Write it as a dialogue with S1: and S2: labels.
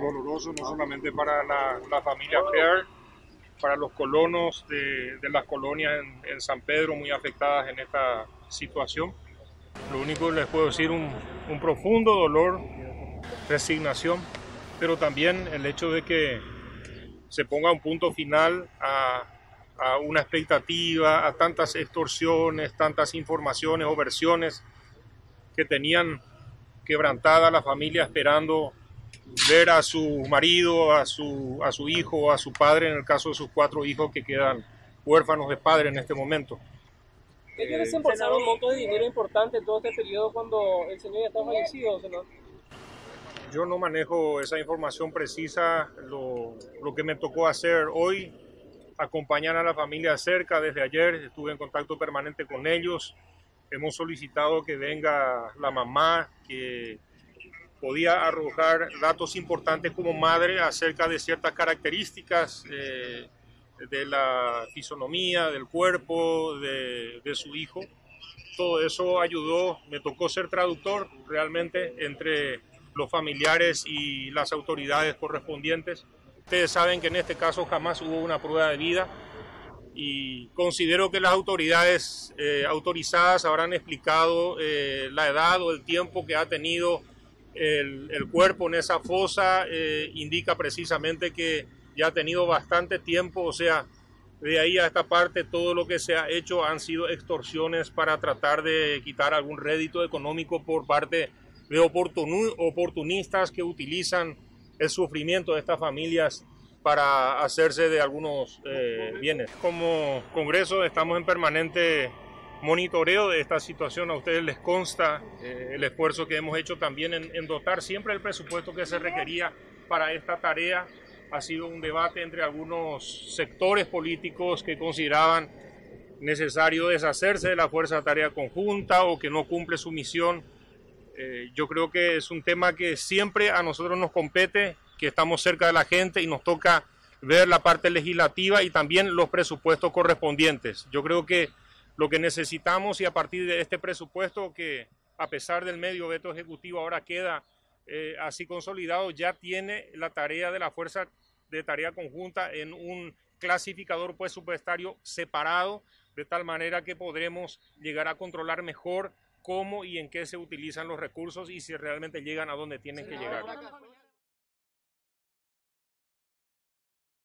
S1: doloroso, no solamente para la, familia Fair, para los colonos de, las colonias en, San Pedro muy afectadas en esta situación. Lo único que les puedo decir, un, un profundo dolor, resignación, pero también el hecho de que se ponga un punto final a, a una expectativa, a tantas extorsiones, tantas informaciones o versiones que tenían quebrantada la familia esperando ver a su marido, a su, a su hijo, a su padre, en el caso de sus cuatro hijos que quedan huérfanos de padre en este momento.
S2: ¿Qué quiere desembolsar un monto de dinero importante en todo este periodo cuando el señor ya está fallecido, senador?
S1: Yo no manejo esa información precisa. Lo, lo, que me tocó hacer hoy, acompañar a la familia cerca desde ayer, estuve en contacto permanente con ellos. Hemos solicitado que venga la mamá, que podía arrojar datos importantes como madre acerca de ciertas características eh, de la fisonomía, del cuerpo, de, de, su hijo. Todo eso ayudó, me tocó ser traductor realmente entre los familiares y las autoridades correspondientes. Ustedes saben que en este caso jamás hubo una prueba de vida y considero que las autoridades eh, autorizadas habrán explicado eh, la edad o el tiempo que ha tenido el, cuerpo en esa fosa, eh, indica precisamente que ya ha tenido bastante tiempo, o sea, de ahí a esta parte todo lo que se ha hecho han sido extorsiones para tratar de quitar algún rédito económico por parte de oportunistas que utilizan el sufrimiento de estas familias para hacerse de algunos eh, bienes. Como Congreso estamos en permanente monitoreo de esta situación. A ustedes les consta eh, el esfuerzo que hemos hecho también en, en, dotar siempre el presupuesto que se requería para esta tarea. Ha sido un debate entre algunos sectores políticos que consideraban necesario deshacerse de la Fuerza de Tarea Conjunta o que no cumple su misión. Eh, yo creo que es un tema que siempre a nosotros nos compete que estamos cerca de la gente y nos toca ver la parte legislativa y también los presupuestos correspondientes. Yo creo que lo que necesitamos y a partir de este presupuesto que a pesar del medio veto ejecutivo ahora queda eh, así consolidado, ya tiene la tarea de la fuerza de tarea conjunta en un clasificador presupuestario separado, de tal manera que podremos llegar a controlar mejor cómo y en qué se utilizan los recursos y si realmente llegan a donde tienen que llegar.